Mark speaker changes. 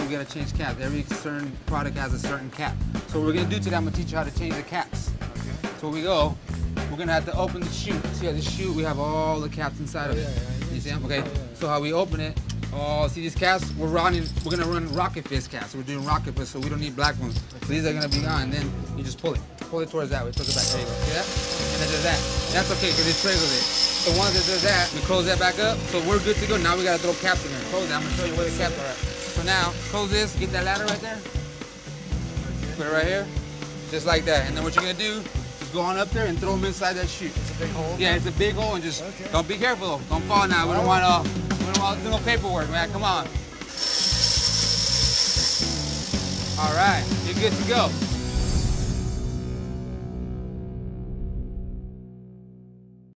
Speaker 1: we gotta change caps. Every certain product has a certain cap. So what we're gonna do today, I'm gonna teach you how to change the caps.
Speaker 2: Okay.
Speaker 1: So we go, we're gonna have to open the chute. See how the chute, we have all the caps inside of
Speaker 2: Oh,
Speaker 1: it.
Speaker 2: yeah, yeah,
Speaker 1: You see them? Okay.
Speaker 2: yeah, yeah.
Speaker 1: So how we open it, oh, see these caps? We're running, we're gonna run Rocket Fizz caps. We're doing Rocket Fizz, so we don't need black ones. So these are gonna be on, then you just pull it. Pull it towards that way, pull it back, there you go. See that? And then does that. That's okay, because it triggers it. So once it does that, we close that back up, so we're good to go. Now we gotta throw caps in there. Close that, I'm gonna show you where the caps are at. So now, close this, get that ladder right there. Put it right here, just like that. And then what you're gonna do is go on up there and throw them inside that chute.
Speaker 2: It's a big hole.
Speaker 1: Yeah, it's a big hole and just
Speaker 2: Okay.
Speaker 1: don't be careful though. Don't fall now. We don't want uh, we don't want to do no paperwork, man. Come on. All right, you're good to go.